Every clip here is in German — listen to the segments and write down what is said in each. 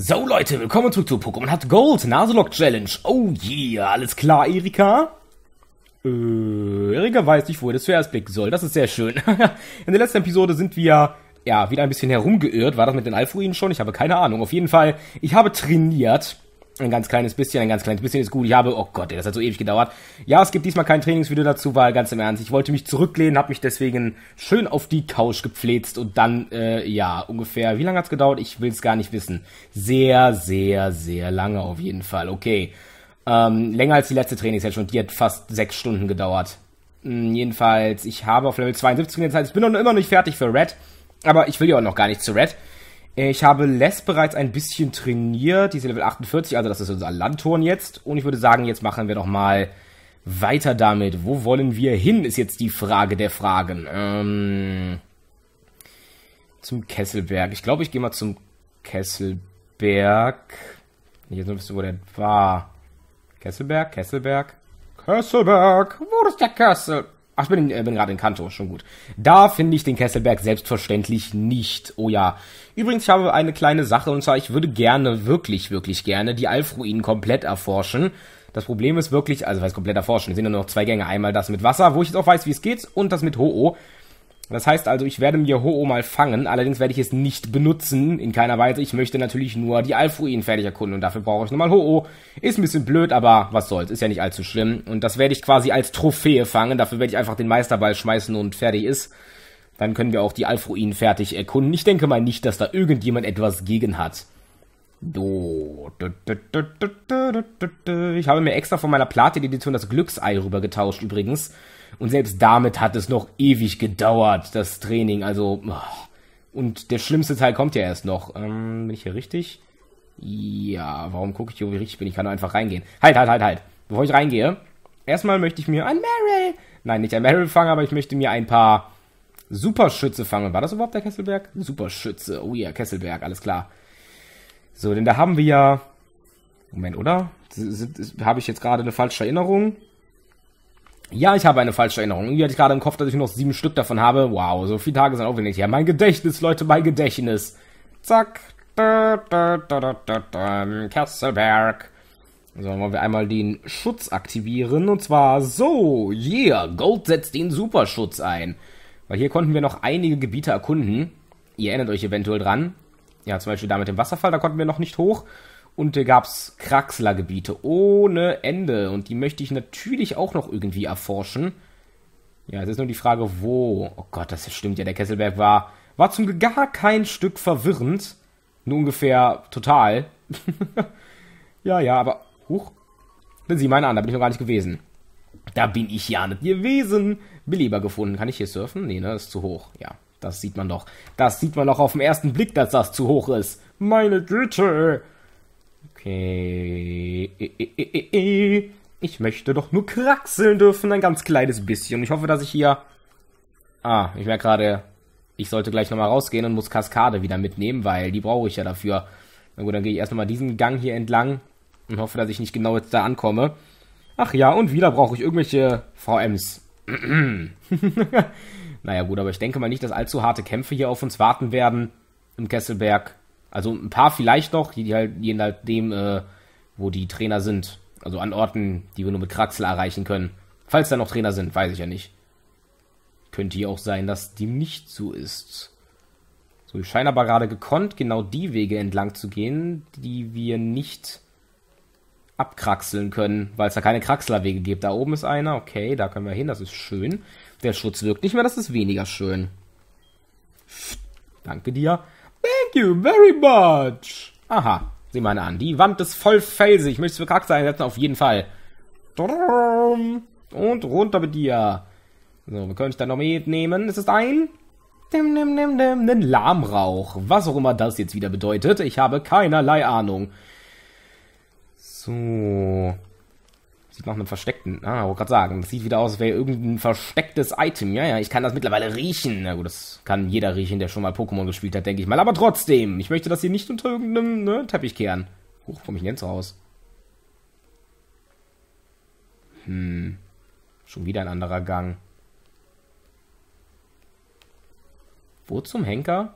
So Leute, willkommen zurück zu Pokémon hat Gold, Naselock Challenge. Oh yeah, alles klar, Erika? Äh, Erika weiß nicht, wo er das zuerst blicken soll. Das ist sehr schön. In der letzten Episode sind wir, ja, wieder ein bisschen herumgeirrt. War das mit den Alphuinen schon? Ich habe keine Ahnung. Auf jeden Fall, ich habe trainiert. Ein ganz kleines bisschen, ein ganz kleines bisschen ist gut. Ich habe, oh Gott, das hat so ewig gedauert. Ja, es gibt diesmal kein Trainingsvideo dazu, weil ganz im Ernst, ich wollte mich zurücklehnen, habe mich deswegen schön auf die Couch gepfläzt und dann, äh, ja, ungefähr, wie lange hat's gedauert? Ich will es gar nicht wissen. Sehr, sehr, sehr lange auf jeden Fall. Okay. Ähm, länger als die letzte Trainingssession, die hat fast sechs Stunden gedauert. Hm, jedenfalls, ich habe auf Level 72 in der Zeit, ich bin noch immer noch nicht fertig für Red, aber ich will ja auch noch gar nicht zu Red. Ich habe Les bereits ein bisschen trainiert, diese Level 48, also das ist unser Landtorn jetzt. Und ich würde sagen, jetzt machen wir doch mal weiter damit. Wo wollen wir hin, ist jetzt die Frage der Fragen. Ähm, zum Kesselberg. Ich glaube, ich gehe mal zum Kesselberg. Jetzt nur wissen, wo der war. Kesselberg, Kesselberg. Kesselberg, wo ist der Kessel? Ach, ich bin, äh, bin gerade in Kanto, schon gut. Da finde ich den Kesselberg selbstverständlich nicht. Oh ja. Übrigens, ich habe eine kleine Sache, und zwar, ich würde gerne, wirklich, wirklich gerne die Alfruinen komplett erforschen. Das Problem ist wirklich, also was komplett erforschen, es sind nur noch zwei Gänge. Einmal das mit Wasser, wo ich jetzt auch weiß, wie es geht, und das mit Ho-Oh. Das heißt also, ich werde mir Ho-Oh mal fangen, allerdings werde ich es nicht benutzen, in keiner Weise. Ich möchte natürlich nur die Alfruinen fertig erkunden und dafür brauche ich nochmal Ho-Oh. Ist ein bisschen blöd, aber was soll's, ist ja nicht allzu schlimm. Und das werde ich quasi als Trophäe fangen, dafür werde ich einfach den Meisterball schmeißen und fertig ist. Dann können wir auch die Alfruinen fertig erkunden. Ich denke mal nicht, dass da irgendjemand etwas gegen hat. Do. Ich habe mir extra von meiner Platin-Edition das Glücksei rübergetauscht übrigens. Und selbst damit hat es noch ewig gedauert, das Training. Also, und der schlimmste Teil kommt ja erst noch. Ähm, bin ich hier richtig? Ja, warum gucke ich hier, ich richtig bin? Ich kann nur einfach reingehen. Halt, halt, halt, halt. Bevor ich reingehe, erstmal möchte ich mir ein Meryl. Nein, nicht ein Meryl fangen, aber ich möchte mir ein paar Superschütze fangen. War das überhaupt der Kesselberg? Superschütze. Oh ja, Kesselberg, alles klar. So, denn da haben wir ja. Moment, oder? Habe ich jetzt gerade eine falsche Erinnerung? Ja, ich habe eine falsche Erinnerung. Irgendwie hatte ich gerade im Kopf, dass ich noch sieben Stück davon habe. Wow, so viele Tage sind auch wenig. Ja, mein Gedächtnis, Leute, mein Gedächtnis. Zack. Kesselberg. So, wollen wir einmal den Schutz aktivieren. Und zwar so. Yeah, Gold setzt den Superschutz ein. Weil hier konnten wir noch einige Gebiete erkunden. Ihr erinnert euch eventuell dran. Ja, zum Beispiel da mit dem Wasserfall, da konnten wir noch nicht hoch. Und da gab's Kraxler-Gebiete ohne Ende. Und die möchte ich natürlich auch noch irgendwie erforschen. Ja, es ist nur die Frage, wo. Oh Gott, das stimmt ja. Der Kesselberg war, war zum gar kein Stück verwirrend. Nur ungefähr total. ja, ja, aber. Huch. Dann sieh meine an, da bin ich noch gar nicht gewesen. Da bin ich ja nicht gewesen. Beleber gefunden. Kann ich hier surfen? Nee, ne, das ist zu hoch. Ja, das sieht man doch. Das sieht man doch auf den ersten Blick, dass das zu hoch ist. Meine Güte. Okay. Ich möchte doch nur kraxeln dürfen, ein ganz kleines bisschen. Ich hoffe, dass ich hier... Ah, ich merke gerade, ich sollte gleich nochmal rausgehen und muss Kaskade wieder mitnehmen, weil die brauche ich ja dafür. Na gut, dann gehe ich erst nochmal diesen Gang hier entlang und hoffe, dass ich nicht genau jetzt da ankomme. Ach ja, und wieder brauche ich irgendwelche VMs. naja gut, aber ich denke mal nicht, dass allzu harte Kämpfe hier auf uns warten werden im Kesselberg. Also ein paar vielleicht noch, die halt je nachdem, äh, wo die Trainer sind. Also an Orten, die wir nur mit Kraxel erreichen können. Falls da noch Trainer sind, weiß ich ja nicht. Könnte hier auch sein, dass dem nicht so ist. So, ich scheine aber gerade gekonnt, genau die Wege entlang zu gehen, die wir nicht abkraxeln können, weil es da keine Kraxlerwege gibt. Da oben ist einer, okay, da können wir hin, das ist schön. Der Schutz wirkt nicht mehr, das ist weniger schön. Danke dir. Thank you very much. Aha, sieh mal an. Die Wand ist voll felsig. Ich möchte es für Charakter einsetzen, auf jeden Fall. Und runter mit dir. So, wir können da noch mitnehmen. Ist es ein? Dim, dim, dim, dim, ein Lahmrauch. Was auch immer das jetzt wieder bedeutet. Ich habe keinerlei Ahnung. So. Sieht nach einem versteckten. Ah, wollte gerade sagen. Das sieht wieder aus, als wäre irgendein verstecktes Item. Ja, ja, ich kann das mittlerweile riechen. Na gut, das kann jeder riechen, der schon mal Pokémon gespielt hat, denke ich mal. Aber trotzdem, ich möchte das hier nicht unter irgendeinem ne, Teppich kehren. Huch, komme ich denn jetzt raus? Hm. Schon wieder ein anderer Gang. Wo zum Henker?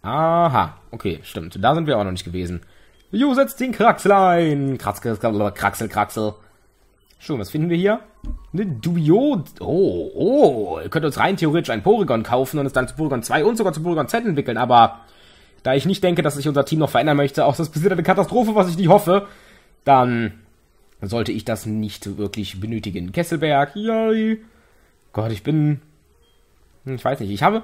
Aha, okay, stimmt. Da sind wir auch noch nicht gewesen. Jo, setzt den Kraxel ein. Kraxel, Kraxel, Kraxel. Schön, was finden wir hier? Eine Dubio... Oh, oh. Ihr könnt uns rein theoretisch ein Porygon kaufen und es dann zu Porygon 2 und sogar zu Porygon Z entwickeln, aber da ich nicht denke, dass sich unser Team noch verändern möchte, auch das passiert eine Katastrophe, was ich nicht hoffe, dann sollte ich das nicht wirklich benötigen. Kesselberg, yay. Gott, ich bin... Ich weiß nicht, ich habe...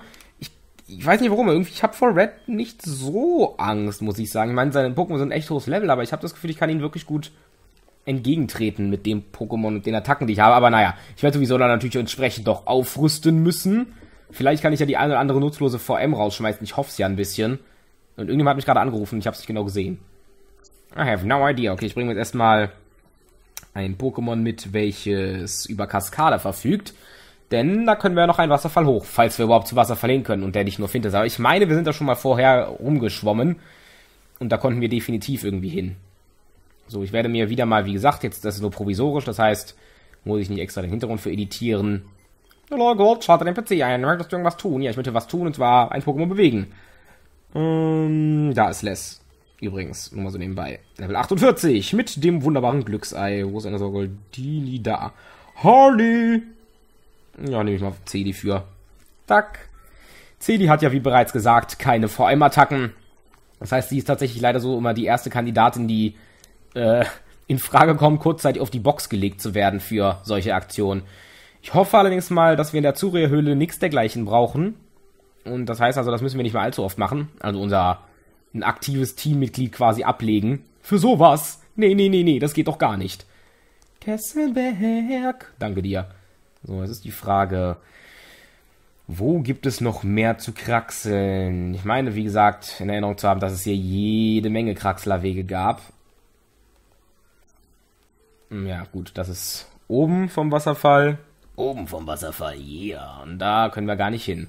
Ich, weiß nicht warum, irgendwie, ich habe vor Red nicht so Angst, muss ich sagen. Ich meine, seine Pokémon sind echt hohes Level, aber ich habe das Gefühl, ich kann ihn wirklich gut entgegentreten mit dem Pokémon und den Attacken, die ich habe. Aber naja, ich werde sowieso dann natürlich entsprechend doch aufrüsten müssen. Vielleicht kann ich ja die eine oder andere nutzlose VM rausschmeißen. Ich hoffe es ja ein bisschen. Und irgendjemand hat mich gerade angerufen, ich habe es nicht genau gesehen. I have no idea. Okay, ich bringe jetzt erstmal ein Pokémon mit, welches über Kaskade verfügt. Denn da können wir noch einen Wasserfall hoch, falls wir überhaupt zu Wasserfall hin können und der nicht nur Finte ist. Aber ich meine, wir sind da schon mal vorher rumgeschwommen. Und da konnten wir definitiv irgendwie hin. So, ich werde mir wieder mal, wie gesagt, jetzt, das ist nur provisorisch, das heißt, muss ich nicht extra den Hintergrund für editieren. Hallo Gold, schalte den PC ein, möchtest du irgendwas tun? Ja, ich möchte was tun und zwar ein Pokémon bewegen. Ähm, da ist Les. Übrigens, nur mal so nebenbei. Level 48 mit dem wunderbaren Glücksei. Wo ist einer so Goldini da? Harley! Ja, nehme ich mal Cedi für. Tack. Cedi hat ja, wie bereits gesagt, keine VM-Attacken. Das heißt, sie ist tatsächlich leider so immer die erste Kandidatin, die äh, in Frage kommt, kurzzeitig auf die Box gelegt zu werden für solche Aktionen. Ich hoffe allerdings mal, dass wir in der Zuria-Höhle nichts dergleichen brauchen. Und das heißt also, das müssen wir nicht mehr allzu oft machen. Also unser ein aktives Teammitglied quasi ablegen. Für sowas? Nee, nee, nee, nee, das geht doch gar nicht. Kesselberg. Danke dir. So, jetzt ist die Frage, wo gibt es noch mehr zu kraxeln? Ich meine, wie gesagt, in Erinnerung zu haben, dass es hier jede Menge Kraxlerwege gab. Hm, ja, gut, das ist oben vom Wasserfall. Oben vom Wasserfall, ja. Yeah. Und da können wir gar nicht hin.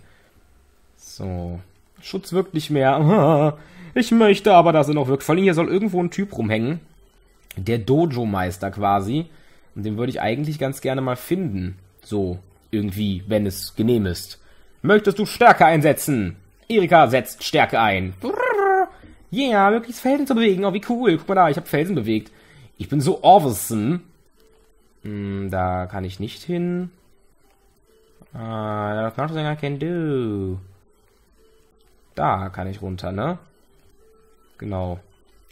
So. Schutz wirkt nicht mehr. Ich möchte aber, dass er noch wirkt. Vor allem hier soll irgendwo ein Typ rumhängen. Der Dojo-Meister quasi. Und den würde ich eigentlich ganz gerne mal finden. So, irgendwie, wenn es genehm ist. Möchtest du Stärke einsetzen? Erika setzt Stärke ein. Yeah, möglichst Felsen zu bewegen. Oh, wie cool. Guck mal da, ich habe Felsen bewegt. Ich bin so awesome. Hm, da kann ich nicht hin. Ah, macht I can do. Da kann ich runter, ne? Genau.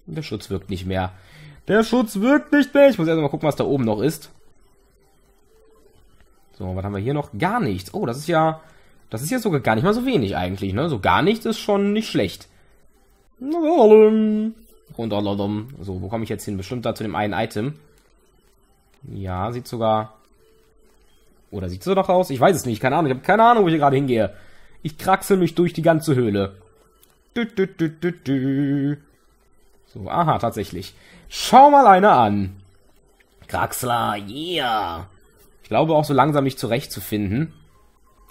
Der Schutz wirkt nicht mehr. Der Schutz wirkt nicht mehr. Ich muss erst mal gucken, was da oben noch ist. So, was haben wir hier noch? Gar nichts. Oh, das ist ja... Das ist ja sogar gar nicht mal so wenig eigentlich, ne? So gar nichts ist schon nicht schlecht. Runter. So, wo komme ich jetzt hin? Bestimmt da zu dem einen Item. Ja, sieht sogar... Oder sieht so doch aus? Ich weiß es nicht. Keine Ahnung. Ich habe keine Ahnung, wo ich gerade hingehe. Ich kraxel mich durch die ganze Höhle. Du, du, du, du, du. So, aha, tatsächlich. Schau mal einer an. Kraxler, yeah. Ich glaube auch so langsam mich zurechtzufinden.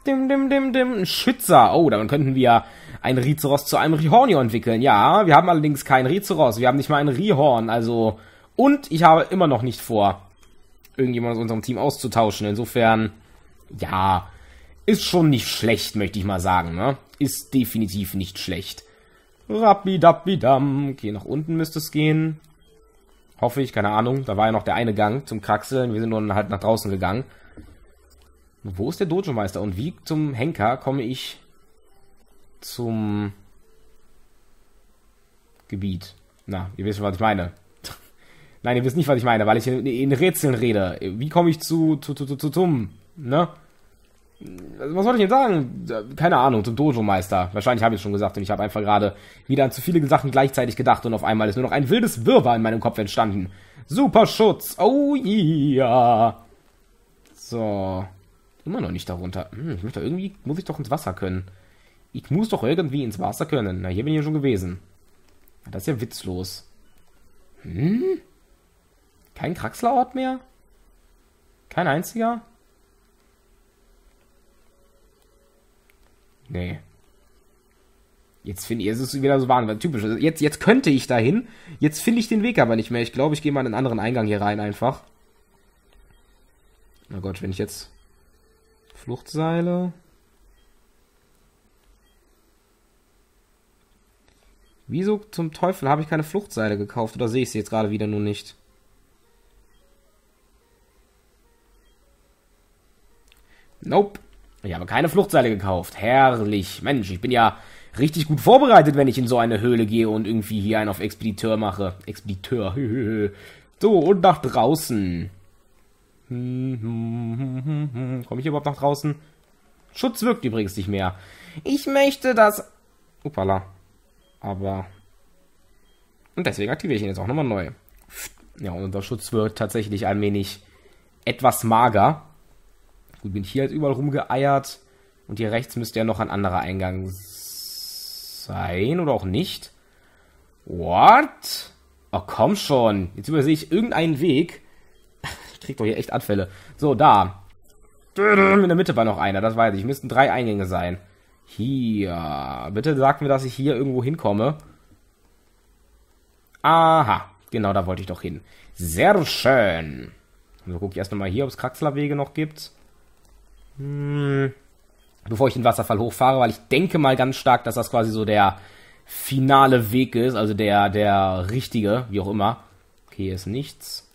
Dim, dim, dim, dim. Ein Schützer. Oh, dann könnten wir ein Rizeros zu einem Rihornio entwickeln. Ja, wir haben allerdings kein Rizeros. Wir haben nicht mal ein Rihorn. Also, und ich habe immer noch nicht vor, irgendjemand aus unserem Team auszutauschen. Insofern, ja, ist schon nicht schlecht, möchte ich mal sagen, ne? Ist definitiv nicht schlecht. Rapidapidam. Okay, nach unten müsste es gehen. Hoffe ich, keine Ahnung. Da war ja noch der eine Gang zum Kraxeln. Wir sind nun halt nach draußen gegangen. Wo ist der Dojo-Meister? Und wie zum Henker komme ich zum Gebiet? Na, ihr wisst, was ich meine. Nein, ihr wisst nicht, was ich meine, weil ich in, in Rätseln rede. Wie komme ich zu, zu, zu, zu, zum, ne? Was soll ich denn sagen? Keine Ahnung, zum Dojo-Meister. Wahrscheinlich habe ich es schon gesagt und ich habe einfach gerade wieder an zu viele Sachen gleichzeitig gedacht und auf einmal ist nur noch ein wildes Wirrwarr in meinem Kopf entstanden. Super Schutz, oh yeah. So. Immer noch nicht darunter. Hm, ich möchte irgendwie, muss ich doch ins Wasser können. Ich muss doch irgendwie ins Wasser können. Na, hier bin ich ja schon gewesen. Das ist ja witzlos. Hm? Kein Kraxlerort mehr? Kein einziger? Nee. Jetzt finde ich, es ist wieder so wahnsinnig typisch. Jetzt, jetzt könnte ich dahin. Jetzt finde ich den Weg aber nicht mehr. Ich glaube, ich gehe mal in einen anderen Eingang hier rein einfach. Na Gott, wenn ich jetzt Fluchtseile. Wieso zum Teufel habe ich keine Fluchtseile gekauft? Oder sehe ich sie jetzt gerade wieder nur nicht? Nope. Ich habe keine Fluchtseile gekauft. Herrlich. Mensch, ich bin ja richtig gut vorbereitet, wenn ich in so eine Höhle gehe und irgendwie hier einen auf Expediteur mache. Expediteur. so, und nach draußen. Komme ich überhaupt nach draußen? Schutz wirkt übrigens nicht mehr. Ich möchte das... Upala. Aber... Und deswegen aktiviere ich ihn jetzt auch nochmal neu. Ja, unser Schutz wird tatsächlich ein wenig etwas mager. Gut, bin ich hier jetzt überall rumgeeiert. Und hier rechts müsste ja noch ein anderer Eingang sein oder auch nicht. What? Oh, komm schon. Jetzt übersehe ich irgendeinen Weg. Ich krieg doch hier echt Anfälle. So, da. In der Mitte war noch einer, das weiß ich. Müssten drei Eingänge sein. Hier. Bitte sagt mir, dass ich hier irgendwo hinkomme. Aha. Genau, da wollte ich doch hin. Sehr schön. So, gucke ich erst nochmal hier, ob es Kraxlerwege noch gibt. Hm, bevor ich den Wasserfall hochfahre, weil ich denke mal ganz stark, dass das quasi so der finale Weg ist, also der, der richtige, wie auch immer. Okay, hier ist nichts.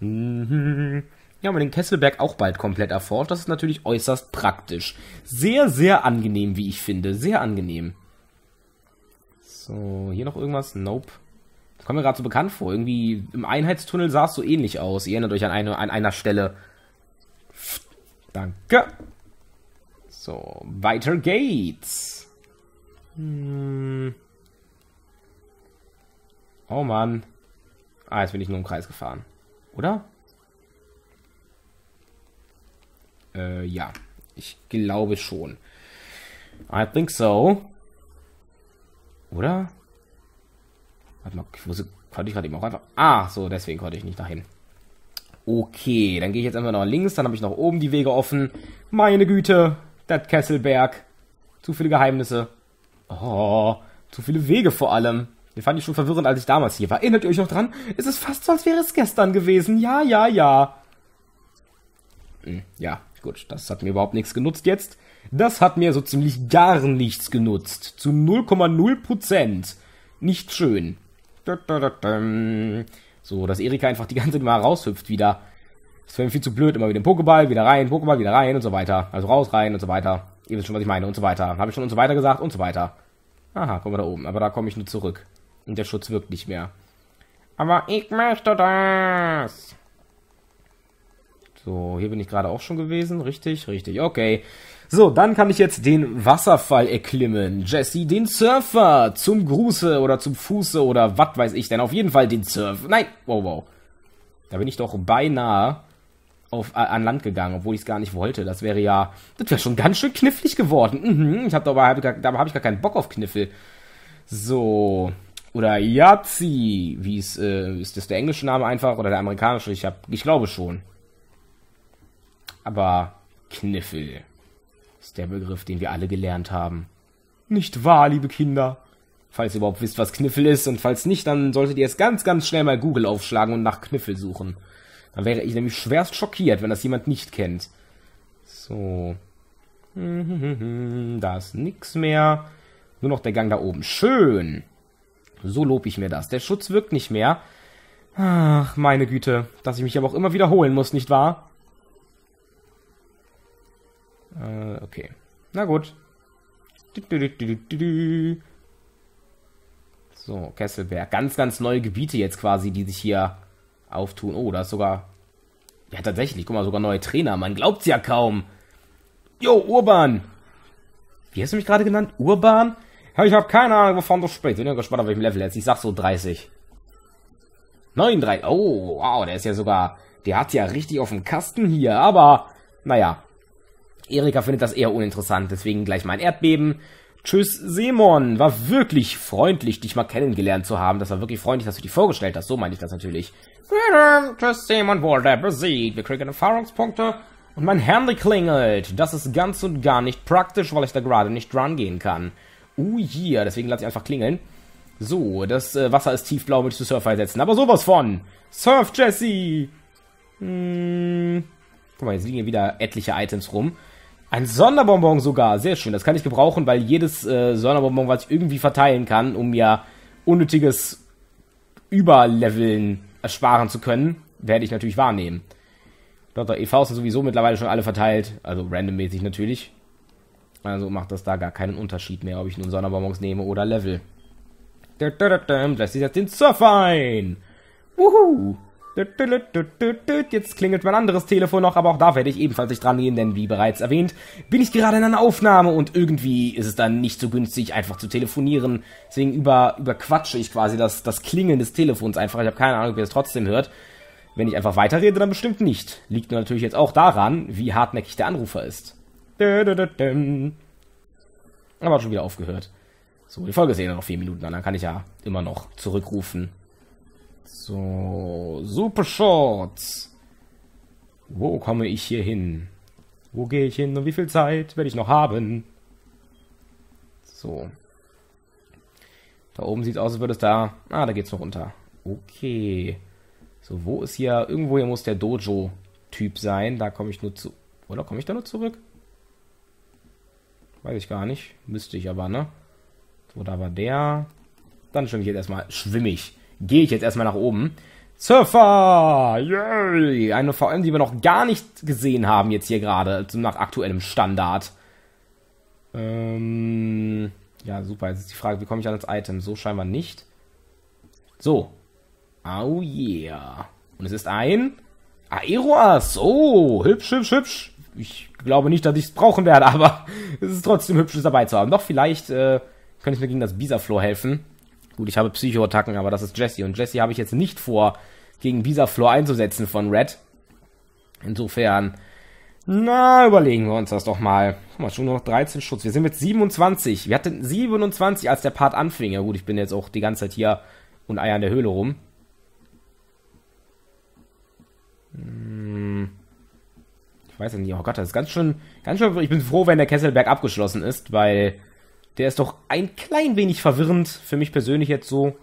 Mhm. Ja, haben wir den Kesselberg auch bald komplett erforscht. Das ist natürlich äußerst praktisch. Sehr, sehr angenehm, wie ich finde. Sehr angenehm. So, hier noch irgendwas? Nope. Das kommt mir gerade so bekannt vor. Irgendwie im Einheitstunnel sah es so ähnlich aus. Ihr erinnert euch an, eine, an einer Stelle. Danke. So, weiter geht's. Hm. Oh Mann. Ah, jetzt bin ich nur im Kreis gefahren. Oder? Äh, ja. Ich glaube schon. I think so. Oder? Warte mal, konnte ich gerade eben auch einfach... Ah, so, deswegen konnte ich nicht dahin. Okay, dann gehe ich jetzt einfach nach links, dann habe ich noch oben die Wege offen. Meine Güte, der Kesselberg. Zu viele Geheimnisse. Oh, zu viele Wege vor allem. Den fand ich schon verwirrend, als ich damals hier war. Erinnert ihr euch noch dran? Es ist fast so, als wäre es gestern gewesen. Ja, ja, ja. Hm, ja, gut, das hat mir überhaupt nichts genutzt jetzt. Das hat mir so ziemlich gar nichts genutzt. Zu 0,0 Prozent. Nicht schön. So, dass Erika einfach die ganze Zeit mal raushüpft wieder. Das wäre viel zu blöd, immer wieder den Pokéball, wieder rein, Pokéball, wieder rein und so weiter. Also raus, rein und so weiter. Ihr wisst schon, was ich meine und so weiter. Habe ich schon und so weiter gesagt und so weiter. Aha, guck mal da oben. Aber da komme ich nur zurück. Und der Schutz wirkt nicht mehr. Aber ich möchte das. So, hier bin ich gerade auch schon gewesen. Richtig, richtig. Okay. So, dann kann ich jetzt den Wasserfall erklimmen. Jesse, den Surfer zum Gruße oder zum Fuße oder was weiß ich denn. Auf jeden Fall den Surf. Nein, wow, wow. Da bin ich doch beinahe auf, äh, an Land gegangen, obwohl ich es gar nicht wollte. Das wäre ja, das wäre schon ganz schön knifflig geworden. Mhm, ich habe dabei, hab, dabei habe ich gar keinen Bock auf Kniffel. So. Oder Yazzi, wie es, äh, ist das der englische Name einfach oder der amerikanische? Ich hab, ich glaube schon. Aber Kniffel ist der Begriff, den wir alle gelernt haben. Nicht wahr, liebe Kinder? Falls ihr überhaupt wisst, was Kniffel ist und falls nicht, dann solltet ihr jetzt ganz, ganz schnell mal Google aufschlagen und nach Kniffel suchen. Dann wäre ich nämlich schwerst schockiert, wenn das jemand nicht kennt. So. Da ist nix mehr. Nur noch der Gang da oben. Schön. So lob ich mir das. Der Schutz wirkt nicht mehr. Ach, meine Güte. Dass ich mich aber auch immer wiederholen muss, nicht wahr? Äh, okay. Na gut. So, Kesselberg. Ganz, ganz neue Gebiete jetzt quasi, die sich hier auftun. Oh, da ist sogar... Ja, tatsächlich. Guck mal, sogar neue Trainer. Man glaubt's ja kaum. Jo, Urban. Wie hast du mich gerade genannt? Urban? Ich habe keine Ahnung, wovon du sprichst. Bin ja gespannt, auf welchem Level jetzt. Ich sag so 30. 39. Oh, wow, der ist ja sogar... Der hat ja richtig auf dem Kasten hier. Aber, naja, Erika findet das eher uninteressant, deswegen gleich mal ein Erdbeben. Tschüss, Simon. War wirklich freundlich, dich mal kennengelernt zu haben. Das war wirklich freundlich, dass du dich vorgestellt hast. So meine ich das natürlich. Tschüss, Simon wurde besiegt. Wir kriegen Erfahrungspunkte. Und mein Handy klingelt. Das ist ganz und gar nicht praktisch, weil ich da gerade nicht dran gehen kann. Uh, hier. Deswegen lasse ich einfach klingeln. So, das äh, Wasser ist tiefblau, möchtest du Surfer ersetzen. Aber sowas von. Surf, Jesse. Hm. Guck mal, jetzt liegen hier wieder etliche Items rum. Ein Sonderbonbon sogar, sehr schön. Das kann ich gebrauchen, weil jedes äh, Sonderbonbon, was ich irgendwie verteilen kann, um mir unnötiges Überleveln ersparen zu können, werde ich natürlich wahrnehmen. Dr. EV sind sowieso mittlerweile schon alle verteilt, also randommäßig natürlich. Also macht das da gar keinen Unterschied mehr, ob ich nun Sonderbonbons nehme oder Level. Lässt sich jetzt den Surfer ein. Wuhu. Jetzt klingelt mein anderes Telefon noch, aber auch da werde ich ebenfalls nicht dran gehen, denn wie bereits erwähnt, bin ich gerade in einer Aufnahme und irgendwie ist es dann nicht so günstig, einfach zu telefonieren. Deswegen über, überquatsche ich quasi das, das Klingeln des Telefons einfach. Ich habe keine Ahnung, ob ihr es trotzdem hört. Wenn ich einfach weiterrede, dann bestimmt nicht. Liegt nur natürlich jetzt auch daran, wie hartnäckig der Anrufer ist. Aber hat schon wieder aufgehört. So, die Folge ist ja noch vier Minuten an, dann kann ich ja immer noch zurückrufen. So, Super Shorts. Wo komme ich hier hin? Wo gehe ich hin und wie viel Zeit werde ich noch haben? So. Da oben sieht es aus, als würde es da... Ah, da geht's noch runter. Okay. So, wo ist hier... Irgendwo hier muss der Dojo-Typ sein. Da komme ich nur zu... Oder komme ich da nur zurück? Weiß ich gar nicht. Müsste ich aber, ne? So, da war der. Dann schwimme ich jetzt erstmal... Schwimme ich gehe ich jetzt erstmal nach oben. Surfer! Yay! Eine VM, die wir noch gar nicht gesehen haben jetzt hier gerade, nach aktuellem Standard. Ähm, ja, super. Jetzt ist die Frage, wie komme ich an das Item? So scheinbar nicht. So. Oh yeah. Und es ist ein Aeroas. Oh, hübsch, hübsch, hübsch. Ich glaube nicht, dass ich es brauchen werde, aber es ist trotzdem hübsch, es dabei zu haben. Doch vielleicht äh, könnte ich mir gegen das Bisaflor helfen. Gut, ich habe Psycho-Attacken, aber das ist Jesse. Und Jesse habe ich jetzt nicht vor, gegen Visa-Floor einzusetzen von Red. Insofern, na, überlegen wir uns das doch mal. Guck mal, schon noch 13 Schutz. Wir sind mit 27. Wir hatten 27, als der Part anfing. Ja gut, ich bin jetzt auch die ganze Zeit hier und Eier in der Höhle rum. Hm. Ich weiß ja nicht. Oh Gott, das ist ganz schön, ganz schön. Ich bin froh, wenn der Kesselberg abgeschlossen ist, weil der ist doch ein klein wenig verwirrend, für mich persönlich jetzt so.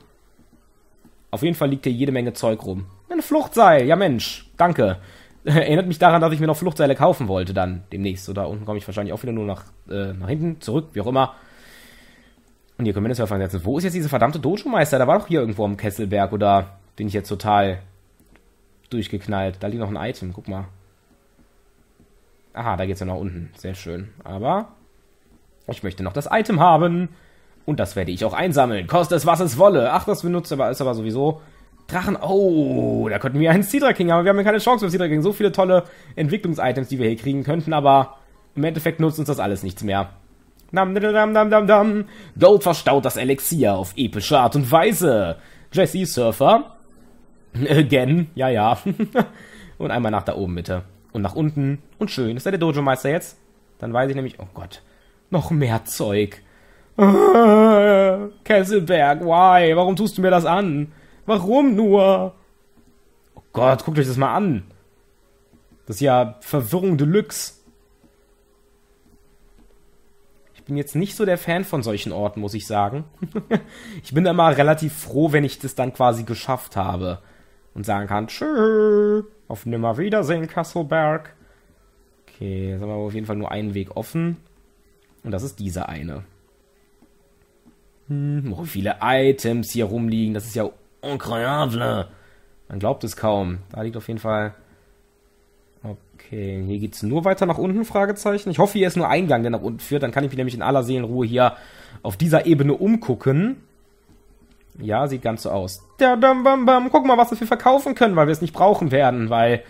Auf jeden Fall liegt hier jede Menge Zeug rum. Ein Fluchtseil, ja Mensch, danke. Erinnert mich daran, dass ich mir noch Fluchtseile kaufen wollte dann demnächst. So, da unten komme ich wahrscheinlich auch wieder nur nach, äh, nach hinten, zurück, wie auch immer. Und hier können wir das ja setzen. Wo ist jetzt dieser verdammte Dojo-Meister? Der war doch hier irgendwo am Kesselberg, oder bin ich jetzt total durchgeknallt? Da liegt noch ein Item, guck mal. Aha, da geht's ja nach unten. Sehr schön. Aber ich möchte noch das Item haben. Und das werde ich auch einsammeln. Kostet es, was es wolle. Ach, das benutzt aber, ist aber sowieso Drachen. Oh, da könnten wir einen Cedra King haben. Wir haben ja keine Chance für Cedra King. So viele tolle Entwicklungsitems, die wir hier kriegen könnten, aber im Endeffekt nutzt uns das alles nichts mehr. Dam, dam, dam, dam, dam. Gold verstaut das Elixier auf epische Art und Weise. Jesse Surfer. Again. Ja, ja. und einmal nach da oben, bitte. Und nach unten. Und schön. Ist da der Dojo-Meister jetzt? Dann weiß ich nämlich... Oh Gott. Noch mehr Zeug. Kesselberg, why? Warum tust du mir das an? Warum nur? Oh Gott, guckt euch das mal an. Das ist ja Verwirrung Deluxe. Ich bin jetzt nicht so der Fan von solchen Orten, muss ich sagen. ich bin immer relativ froh, wenn ich das dann quasi geschafft habe. Und sagen kann, tschö, auf Nimmerwiedersehen, Kasselberg. Okay, jetzt haben wir auf jeden Fall nur einen Weg offen. Und das ist dieser eine. Hm, oh, viele Items hier rumliegen. Das ist ja incroyable. Man glaubt es kaum. Da liegt auf jeden Fall... Okay, hier geht es nur weiter nach unten, Fragezeichen. Ich hoffe, hier ist nur Eingang, der nach unten führt. Dann kann ich mich nämlich in aller Seelenruhe hier auf dieser Ebene umgucken. Ja, sieht ganz so aus. Der Bam Bam Bam. Guck mal, was wir verkaufen können, weil wir es nicht brauchen werden, weil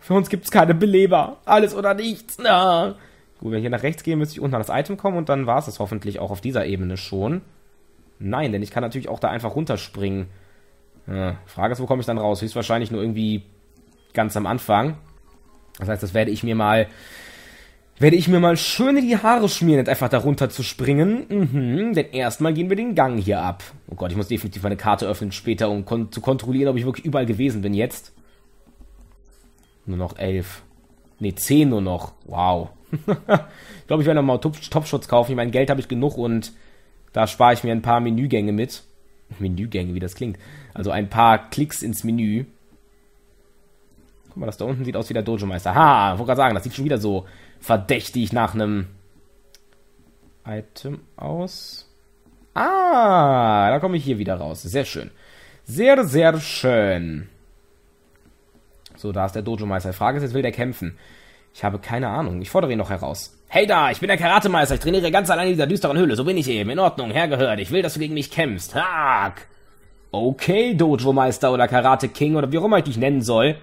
für uns gibt es keine Beleber. Alles oder nichts. Na. Gut, wenn ich hier nach rechts gehe, müsste ich unten an das Item kommen und dann war es das hoffentlich auch auf dieser Ebene schon. Nein, denn ich kann natürlich auch da einfach runterspringen. Ja, Frage ist, wo komme ich dann raus? Höchstwahrscheinlich nur irgendwie ganz am Anfang. Das heißt, das werde ich mir mal werde ich mir mal schön in die Haare schmieren, nicht einfach da runter zu springen. Mhm, denn erstmal gehen wir den Gang hier ab. Oh Gott, ich muss definitiv meine Karte öffnen später, um kon zu kontrollieren, ob ich wirklich überall gewesen bin jetzt. Nur noch elf. Ne, zehn nur noch. Wow. ich glaube, ich werde nochmal Topschutz kaufen. Ich meine, Geld habe ich genug und da spare ich mir ein paar Menügänge mit. Menügänge, wie das klingt. Also ein paar Klicks ins Menü. Guck mal, das da unten sieht aus wie der Dojo-Meister. Ha, ich wollte gerade sagen, das sieht schon wieder so verdächtig nach einem Item aus. Ah, da komme ich hier wieder raus. Sehr schön. Sehr, sehr schön. So, da ist der Dojo-Meister. Die Frage ist, jetzt will der kämpfen. Ich habe keine Ahnung. Ich fordere ihn noch heraus. Hey da, ich bin der Karatemeister. Ich trainiere ganz allein in dieser düsteren Höhle. So bin ich eben. In Ordnung, hergehört. Ich will, dass du gegen mich kämpfst. Hack! Okay, Dojo-Meister oder Karate-King oder wie auch immer ich dich nennen soll.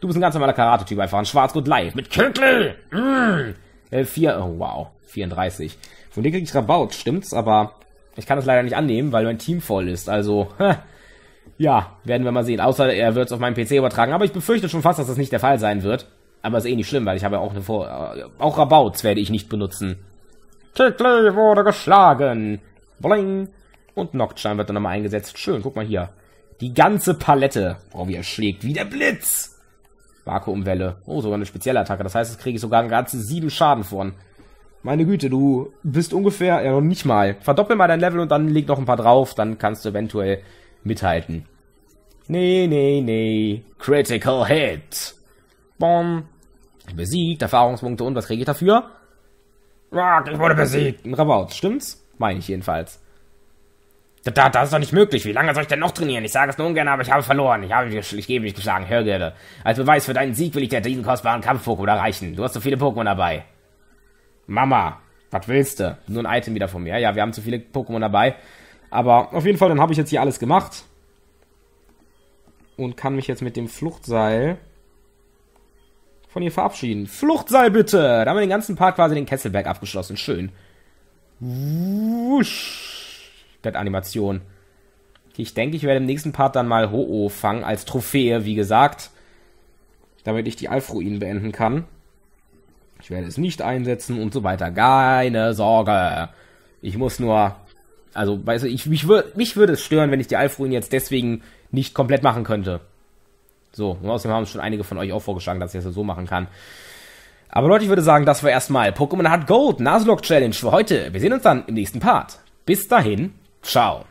Du bist ein ganz normaler Karate-Typ, einfach ein Schwarzgurt live. Mit Kökel! Mm. Äh, vier, oh wow, 34. Von dir krieg ich Rabaut, stimmt's, aber ich kann das leider nicht annehmen, weil mein Team voll ist. Also, ja, werden wir mal sehen. Außer er wird es auf meinem PC übertragen. Aber ich befürchte schon fast, dass das nicht der Fall sein wird. Aber ist eh nicht schlimm, weil ich habe ja auch eine Vor... Äh, auch Rabauts werde ich nicht benutzen. Tickly wurde geschlagen. Bling. Und Noctstein wird dann nochmal eingesetzt. Schön, guck mal hier. Die ganze Palette. Oh, wie er schlägt. Wie der Blitz. Vakuumwelle. Oh, sogar eine spezielle Attacke. Das heißt, jetzt kriege ich sogar ganze sieben Schaden von. Meine Güte, du bist ungefähr, ja noch nicht mal. Verdoppel mal dein Level und dann leg noch ein paar drauf, dann kannst du eventuell mithalten. Nee, nee, nee. Critical Hit. Bom. Besiegt, Erfahrungspunkte und was kriege ich dafür? Ich wurde besiegt. Ein Rabaut, stimmt's? Meine ich jedenfalls. Da, das ist doch nicht möglich. Wie lange soll ich denn noch trainieren? Ich sage es nur ungern, aber ich habe verloren. Ich habe ich gebe mich geschlagen. Hörgerde. Als Beweis für deinen Sieg will ich dir diesen kostbaren Kampf-Pokémon erreichen. Du hast so viele Pokémon dabei. Mama, was willst du? Nur ein Item wieder von mir. Ja, wir haben zu viele Pokémon dabei. Aber auf jeden Fall, dann habe ich jetzt hier alles gemacht. Und kann mich jetzt mit dem Fluchtseil von ihr verabschieden. Fluchtseil bitte! Da haben wir den ganzen Part quasi den Kesselberg abgeschlossen. Schön. Wusch. Das Animation. Ich denke, ich werde im nächsten Part dann mal Ho-Oh fangen als Trophäe, wie gesagt. Damit ich die Alfruinen beenden kann. Ich werde es nicht einsetzen und so weiter. Keine Sorge. Ich muss nur. Also, weißt du, ich, mich, würd, mich würde es stören, wenn ich die Alfruinen jetzt deswegen nicht komplett machen könnte. So, und außerdem haben schon einige von euch auch vorgeschlagen, dass ich das so machen kann. Aber Leute, ich würde sagen, das war erstmal Pokémon Hard Gold Nuzlocke Challenge für heute. Wir sehen uns dann im nächsten Part. Bis dahin, ciao.